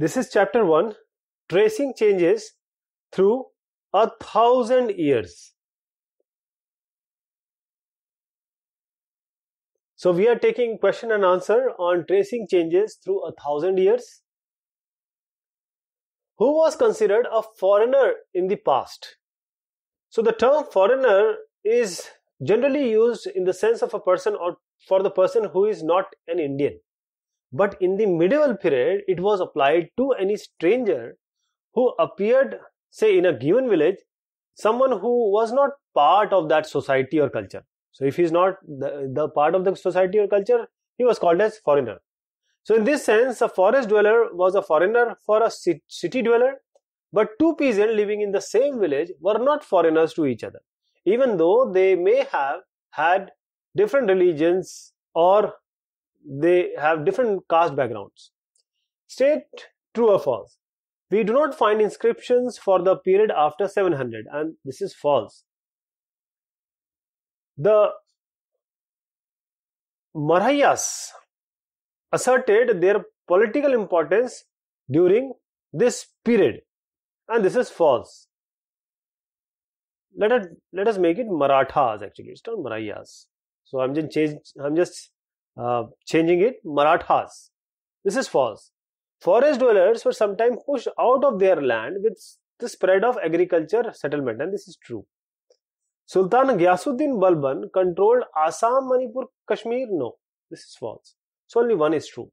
This is chapter 1 Tracing Changes Through a Thousand Years. So, we are taking question and answer on tracing changes through a thousand years. Who was considered a foreigner in the past? So, the term foreigner is generally used in the sense of a person or for the person who is not an Indian. But in the medieval period, it was applied to any stranger who appeared, say, in a given village, someone who was not part of that society or culture. So, if he is not the, the part of the society or culture, he was called as foreigner. So, in this sense, a forest dweller was a foreigner for a city dweller, but two peasants living in the same village were not foreigners to each other, even though they may have had different religions or they have different caste backgrounds. State true or false. We do not find inscriptions for the period after 700 and this is false. The Marhayas asserted their political importance during this period and this is false. Let, it, let us make it Marathas actually, it's not Marayas. So I'm just change, I'm just uh, changing it Marathas. This is false. Forest dwellers were sometimes pushed out of their land with the spread of agriculture settlement, and this is true. Sultan Ghyasuddin Balban controlled Assam, Manipur, Kashmir. No, this is false. So only one is true.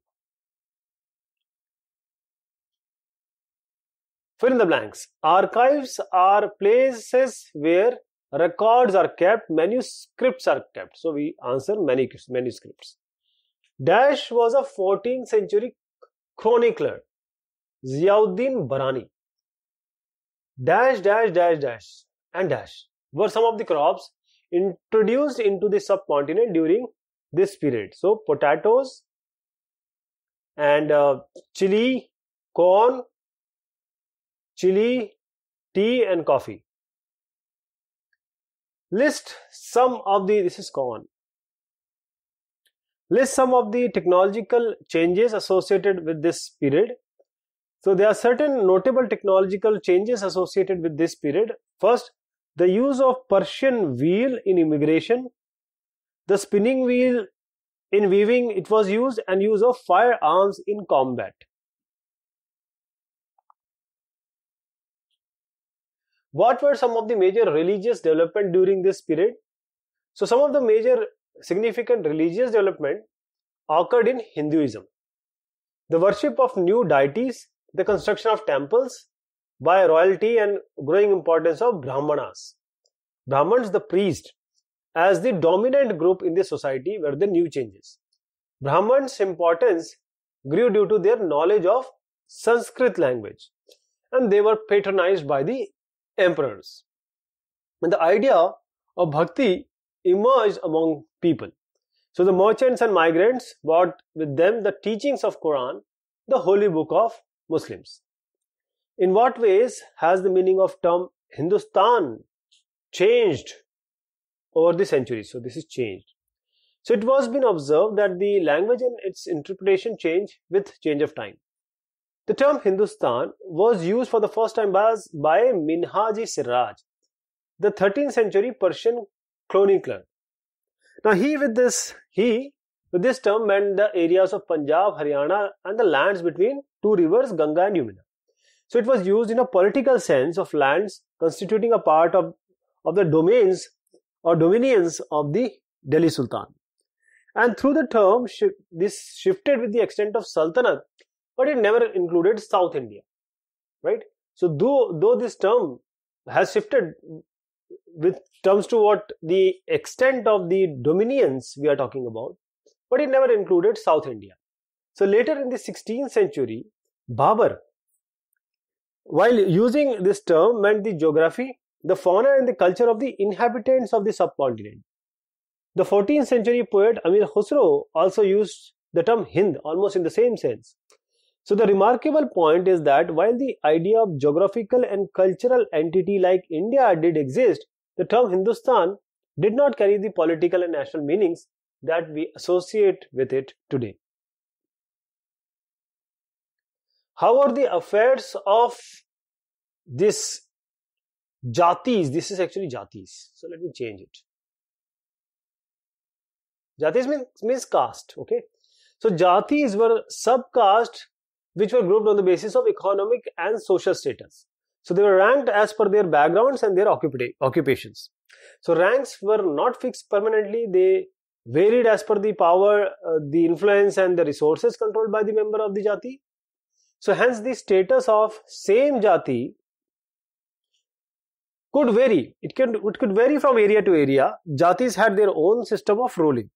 Fill in the blanks. Archives are places where records are kept, manuscripts are kept. So we answer manuscripts. Dash was a 14th century chronicler, Ziauddin Barani. Dash, dash, dash, dash, and dash were some of the crops introduced into the subcontinent during this period. So, potatoes and uh, chili, corn, chili, tea, and coffee. List some of the, this is corn, list some of the technological changes associated with this period. So there are certain notable technological changes associated with this period. First, the use of Persian wheel in immigration, the spinning wheel in weaving it was used and use of firearms in combat. What were some of the major religious development during this period? So some of the major significant religious development occurred in Hinduism. The worship of new deities, the construction of temples by royalty and growing importance of Brahmanas. Brahmans, the priest, as the dominant group in the society were the new changes. Brahmans' importance grew due to their knowledge of Sanskrit language and they were patronized by the emperors. And the idea of bhakti emerged among people. So the merchants and migrants brought with them the teachings of Quran, the holy book of Muslims. In what ways has the meaning of term Hindustan changed over the centuries? So this is changed. So it was been observed that the language and its interpretation change with change of time. The term Hindustan was used for the first time by, by Minhaj-i-Siraj, the 13th century Persian chronicler. Now he with this he with this term meant the areas of Punjab, Haryana and the lands between two rivers Ganga and Yamuna. So it was used in a political sense of lands constituting a part of, of the domains or dominions of the Delhi Sultan. And through the term, this shifted with the extent of Sultanate, but it never included South India, right? So though, though this term has shifted with terms to what the extent of the dominions we are talking about, but it never included South India. So later in the 16th century, Babur, while using this term, meant the geography, the fauna, and the culture of the inhabitants of the subcontinent. The 14th century poet Amir Khusro also used the term Hind almost in the same sense. So the remarkable point is that while the idea of geographical and cultural entity like India did exist, the term Hindustan did not carry the political and national meanings that we associate with it today. how are the affairs of this jatis? This is actually jatis. So let me change it. Jatis means, means caste. Okay. So jatis were subcaste which were grouped on the basis of economic and social status. So they were ranked as per their backgrounds and their occupations. So ranks were not fixed permanently, they varied as per the power, uh, the influence, and the resources controlled by the member of the jati. So hence the status of same jati could vary. It could, it could vary from area to area. Jatis had their own system of ruling.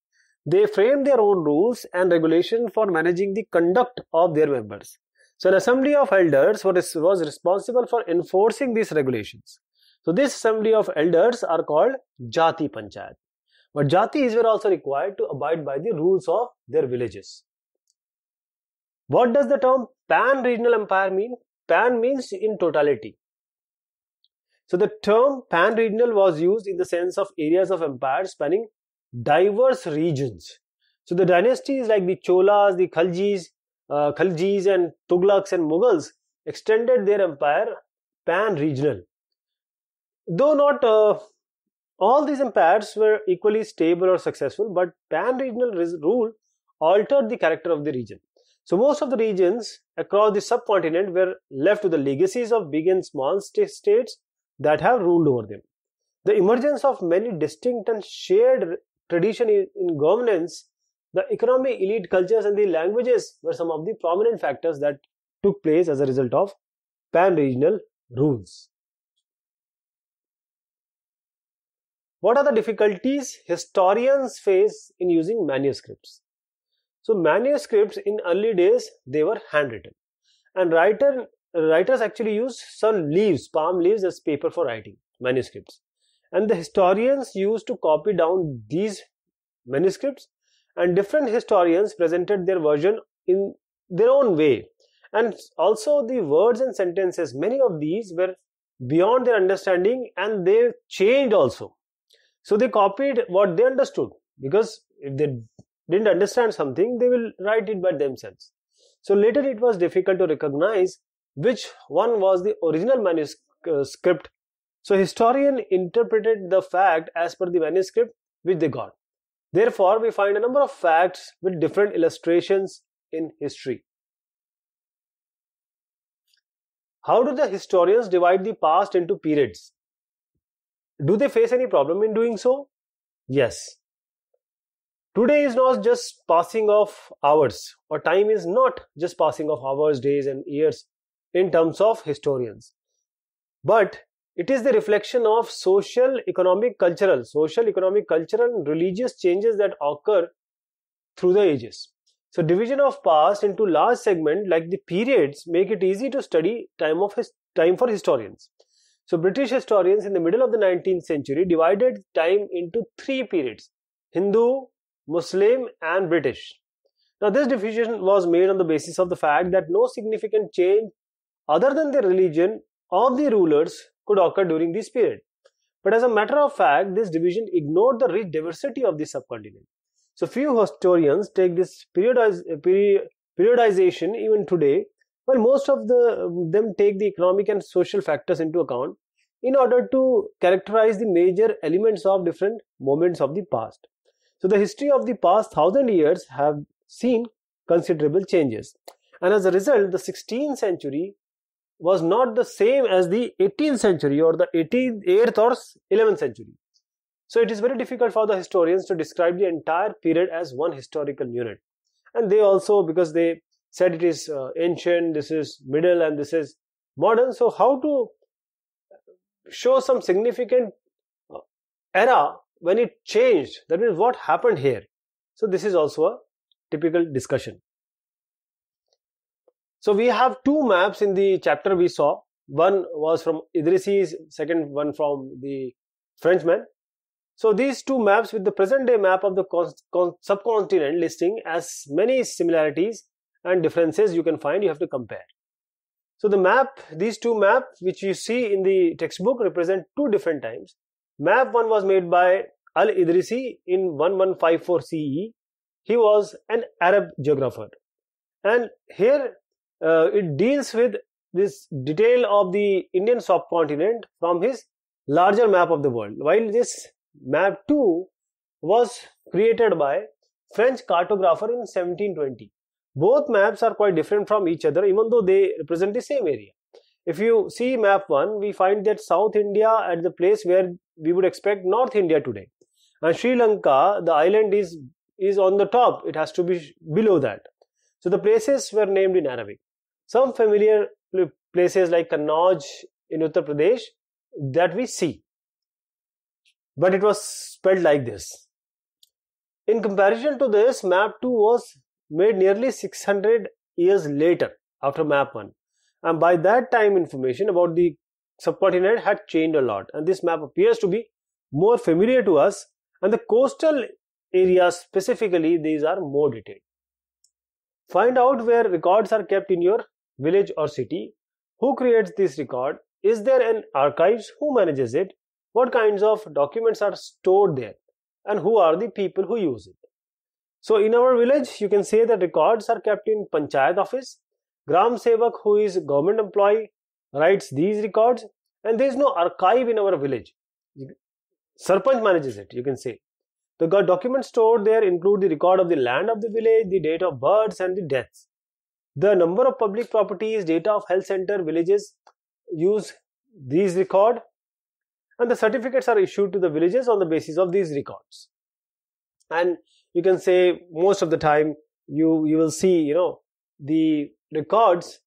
They framed their own rules and regulations for managing the conduct of their members. So an assembly of elders was, was responsible for enforcing these regulations. So this assembly of elders are called Jati Panchayat. But Jatis were also required to abide by the rules of their villages. What does the term pan-regional empire mean? Pan means in totality. So the term pan-regional was used in the sense of areas of empire spanning diverse regions. So the dynasties like the Cholas, the Khaljis, uh, Khaljis and Tughlaqs and Mughals extended their empire pan-regional. Though not uh, all these empires were equally stable or successful, but pan-regional rule altered the character of the region. So most of the regions across the subcontinent were left to the legacies of big and small states that have ruled over them. The emergence of many distinct and shared tradition in governance the economic elite cultures and the languages were some of the prominent factors that took place as a result of pan-regional rules. What are the difficulties historians face in using manuscripts? So manuscripts in early days they were handwritten and writer writers actually used some leaves, palm leaves as paper for writing manuscripts. And the historians used to copy down these manuscripts and different historians presented their version in their own way. And also the words and sentences many of these were beyond their understanding and they changed also. So they copied what they understood because if they didn't understand something they will write it by themselves. So later it was difficult to recognize which one was the original manuscript so historian interpreted the fact as per the manuscript which they got Therefore, we find a number of facts with different illustrations in history. How do the historians divide the past into periods? Do they face any problem in doing so? Yes. Today is not just passing of hours, or time is not just passing of hours, days, and years in terms of historians. But it is the reflection of social, economic, cultural, social, economic, cultural, and religious changes that occur through the ages. So division of past into large segment like the periods make it easy to study time of his, time for historians. So British historians in the middle of the 19th century divided time into three periods: Hindu, Muslim, and British. Now this division was made on the basis of the fact that no significant change other than the religion of the rulers could occur during this period. But as a matter of fact, this division ignored the rich diversity of the subcontinent. So few historians take this periodiz uh, periodization even today, while most of the, um, them take the economic and social factors into account in order to characterize the major elements of different moments of the past. So the history of the past thousand years have seen considerable changes. And as a result, the 16th century was not the same as the 18th century or the 18th or 11th century. So it is very difficult for the historians to describe the entire period as one historical unit. And they also, because they said it is uh, ancient, this is middle, and this is modern. So how to show some significant uh, era when it changed? That means what happened here. So this is also a typical discussion. So we have two maps in the chapter we saw. One was from Idrisi's, second one from the Frenchman. So these two maps with the present day map of the subcontinent listing as many similarities and differences you can find, you have to compare. So the map, these two maps which you see in the textbook represent two different times. Map 1 was made by Al-Idrisi in 1154 CE. He was an Arab geographer. And here uh, it deals with this detail of the Indian subcontinent from his larger map of the world. While this map 2 was created by French cartographer in 1720. Both maps are quite different from each other even though they represent the same area. If you see map 1, we find that South India at the place where we would expect North India today. And Sri Lanka, the island is, is on the top. It has to be below that. So the places were named in Arabic. Some familiar places like Kannauj in Uttar Pradesh that we see. But it was spelled like this. In comparison to this, map 2 was made nearly 600 years later after map 1 and by that time information about the subcontinent had changed a lot and this map appears to be more familiar to us and the coastal areas specifically these are more detailed find out where records are kept in your village or city who creates this record? Is there an archives? Who manages it? What kinds of documents are stored there? And who are the people who use it? So in our village you can say that records are kept in panchayat office. Gram Sevak, who is government employee, writes these records, and there is no archive in our village. Sarpanch manages it, you can say. The documents stored there include the record of the land of the village, the date of births, and the deaths. The number of public properties, data of health center, villages use these record, and the certificates are issued to the villages on the basis of these records. And you can say most of the time you you will see you know the records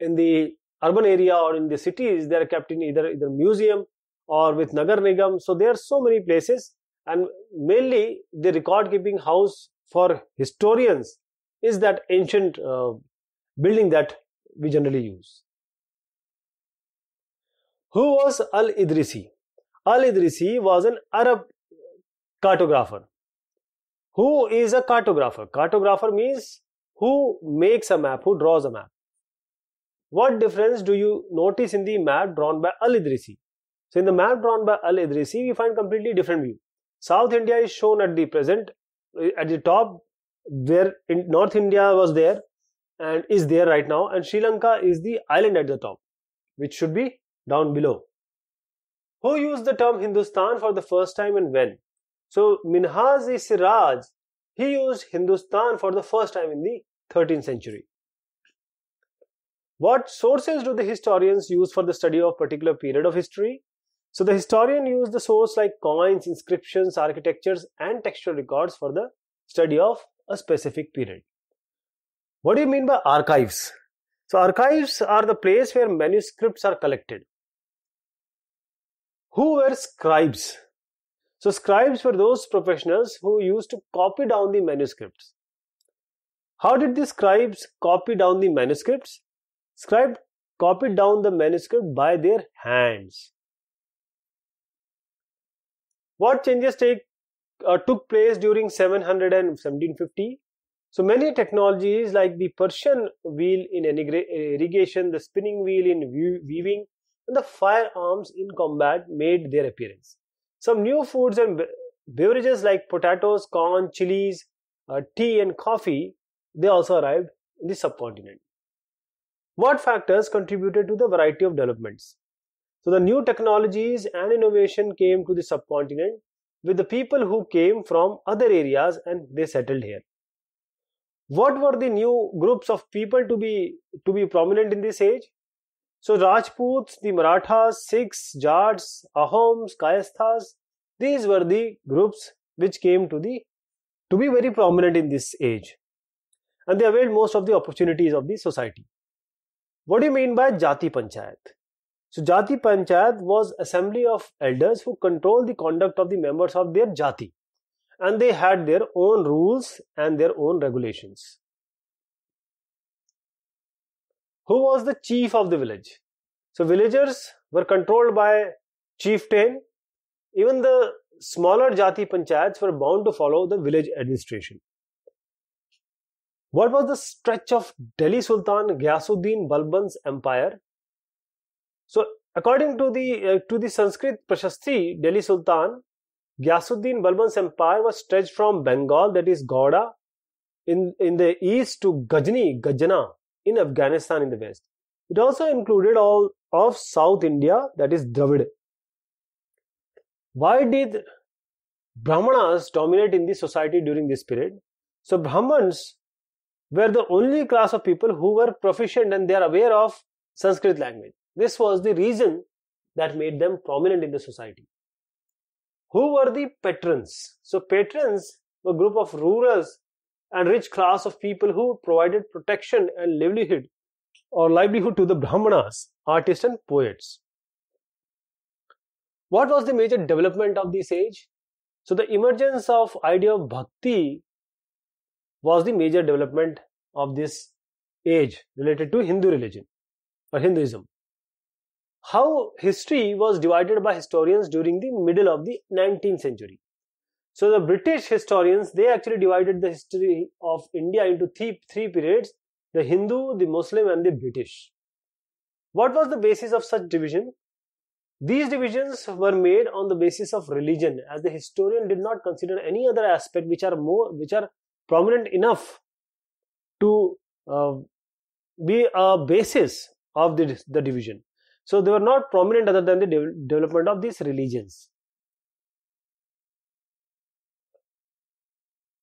in the urban area or in the cities they are kept in either either museum or with nagar nigam so there are so many places and mainly the record keeping house for historians is that ancient uh, building that we generally use who was al idrisi al idrisi was an arab cartographer who is a cartographer cartographer means who makes a map, who draws a map. What difference do you notice in the map drawn by Al-Idrisi? So in the map drawn by Al-Idrisi, we find completely different view. South India is shown at the present, uh, at the top, where in North India was there and is there right now, and Sri Lanka is the island at the top, which should be down below. Who used the term Hindustan for the first time and when? So Minhaj-i-Siraj he used Hindustan for the first time in the 13th century. What sources do the historians use for the study of particular period of history? So the historian used the source like coins, inscriptions, architectures and textual records for the study of a specific period. What do you mean by archives? So archives are the place where manuscripts are collected. Who were scribes? So scribes were those professionals who used to copy down the manuscripts. How did the scribes copy down the manuscripts? Scribe copied down the manuscript by their hands. What changes take, uh, took place during 700 and 1750? So many technologies like the Persian wheel in irrigation, the spinning wheel in weaving, and the firearms in combat made their appearance. Some new foods and beverages like potatoes, corn, chilies, uh, tea, and coffee they also arrived in the subcontinent. What factors contributed to the variety of developments? So, the new technologies and innovation came to the subcontinent with the people who came from other areas and they settled here. What were the new groups of people to be to be prominent in this age? So Rajputs, the Marathas, Sikhs, Jats, Ahoms, Kayasthas, these were the groups which came to the to be very prominent in this age. And they availed most of the opportunities of the society. What do you mean by Jati Panchayat? So Jati Panchayat was assembly of elders who control the conduct of the members of their Jati. And they had their own rules and their own regulations. Who was the chief of the village? So villagers were controlled by chieftain. Even the smaller Jati panchayats were bound to follow the village administration. What was the stretch of Delhi Sultan Ghiyasuddin Balban's empire? So, according to the uh, to the Sanskrit Prashasti, Delhi Sultan Ghiyasuddin Balban's empire was stretched from Bengal, that is Gauda, in in the east to Ghazni, Gajana, in Afghanistan in the west. It also included all of South India, that is Dravid. Why did Brahmanas dominate in the society during this period? So, Brahmans were the only class of people who were proficient and they are aware of Sanskrit language. This was the reason that made them prominent in the society. Who were the patrons? So, patrons were a group of rulers and rich class of people who provided protection and livelihood or livelihood to the Brahmanas, artists and poets. What was the major development of this age? So the emergence of idea of bhakti was the major development of this age related to Hindu religion or Hinduism. How history was divided by historians during the middle of the 19th century. So the British historians they actually divided the history of India into three, three periods the Hindu, the Muslim, and the British. What was the basis of such division? These divisions were made on the basis of religion, as the historian did not consider any other aspect which are more which are prominent enough to uh, be a basis of the, the division. So they were not prominent other than the de development of these religions.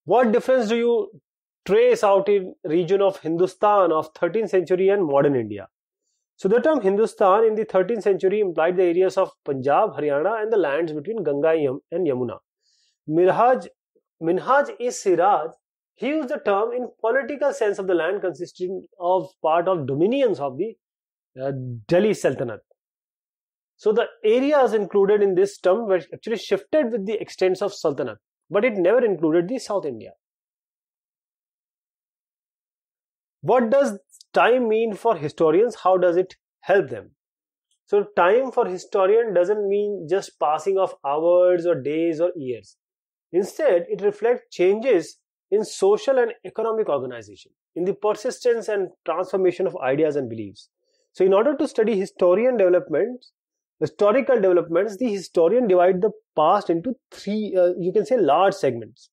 What difference do you trace out in region of Hindustan of 13th century and modern India? So the term Hindustan in the 13th century implied the areas of Punjab, Haryana and the lands between Ganga and Yamuna. Mirhaj, Minhaj-i-Siraj, he used the term in political sense of the land consisting of part of dominions of the uh, Delhi Sultanate. So the areas included in this term were actually shifted with the extents of Sultanate, but it never included the South India. What does time mean for historians? How does it help them? So time for historian doesn't mean just passing of hours or days or years. Instead, it reflects changes in social and economic organization, in the persistence and transformation of ideas and beliefs. So in order to study historian developments, historical developments, the historian divide the past into three, uh, you can say large segments.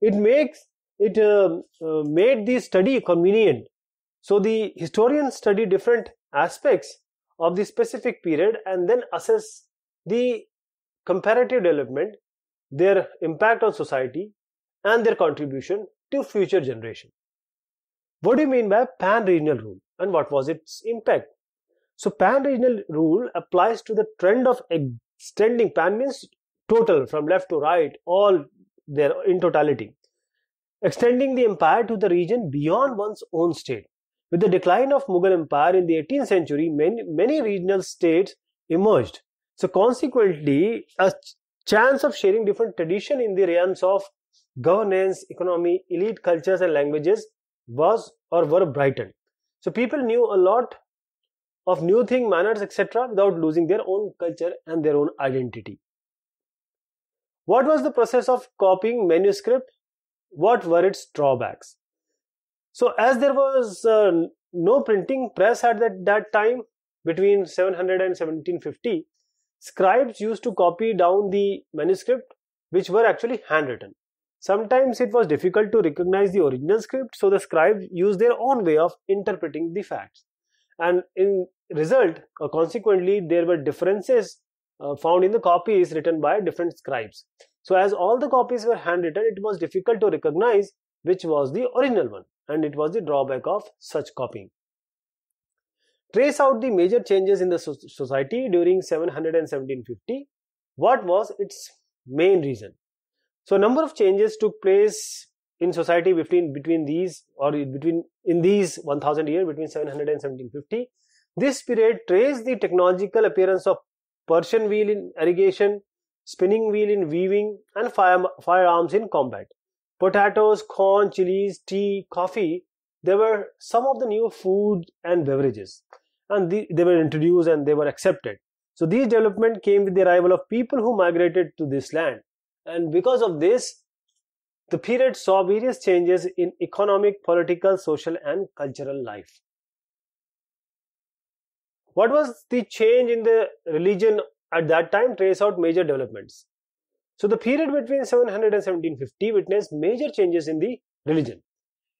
It makes, it uh, uh, made the study convenient so the historians study different aspects of the specific period and then assess the comparative development, their impact on society, and their contribution to future generation. What do you mean by pan-regional rule and what was its impact? So pan-regional rule applies to the trend of extending pan means total from left to right all there in totality extending the empire to the region beyond one's own state with the decline of Mughal Empire in the 18th century, many, many regional states emerged. So consequently, a chance of sharing different tradition in the realms of governance, economy, elite cultures and languages was or were brightened. So people knew a lot of new thing, manners, etc. without losing their own culture and their own identity. What was the process of copying manuscript? What were its drawbacks? So as there was uh, no printing press at that, that time between 700 and 1750, scribes used to copy down the manuscript which were actually handwritten. Sometimes it was difficult to recognize the original script, so the scribes used their own way of interpreting the facts. And in result, or consequently, there were differences uh, found in the copies written by different scribes. So as all the copies were handwritten, it was difficult to recognize which was the original one and it was the drawback of such copying. Trace out the major changes in the society during 700 and 1750. What was its main reason? So, number of changes took place in society between between these or between in these 1000 years between 700 and 1750. This period traced the technological appearance of Persian wheel in irrigation, spinning wheel in weaving, and fire, firearms in combat potatoes, corn, chilies, tea, coffee, they were some of the new food and beverages. And the, they were introduced and they were accepted. So these development came with the arrival of people who migrated to this land. And because of this, the period saw various changes in economic, political, social, and cultural life. What was the change in the religion at that time? Trace out major developments. So the period between 700 and 1750 witnessed major changes in the religion.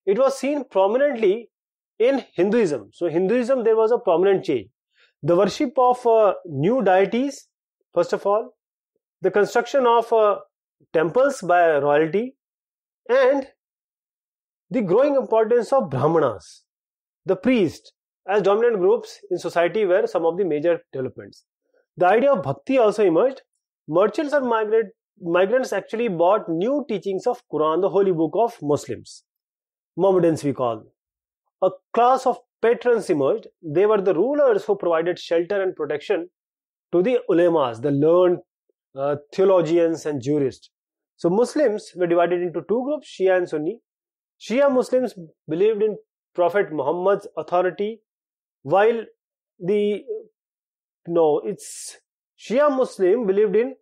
It was seen prominently in Hinduism. So, Hinduism there was a permanent change. The worship of uh, new deities, first of all, the construction of uh, temples by royalty, and the growing importance of Brahmanas, the priests, as dominant groups in society were some of the major developments. The idea of bhakti also emerged. Merchants and migrant, migrants actually bought new teachings of Quran, the holy book of Muslims. Mohammedans we call. A class of patrons emerged. They were the rulers who provided shelter and protection to the ulemas, the learned uh, theologians and jurists. So Muslims were divided into two groups, Shia and Sunni. Shia Muslims believed in Prophet Muhammad's authority, while the no, it's Shia Muslim believed in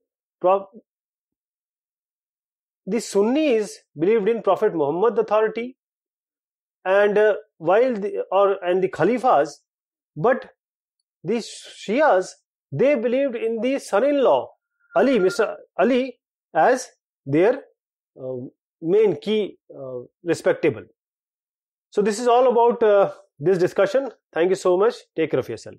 the Sunnis believed in Prophet Muhammad's authority, and uh, while the or and the Khalifas, but the Shias they believed in the son-in-law Ali, Mr. Ali, as their uh, main key uh, respectable. So this is all about uh, this discussion. Thank you so much. Take care of yourself.